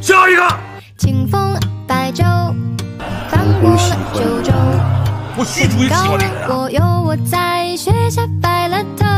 下一个。清风白昼，翻过了九州。我虚竹也喜欢你、啊。我有我在雪下白了头。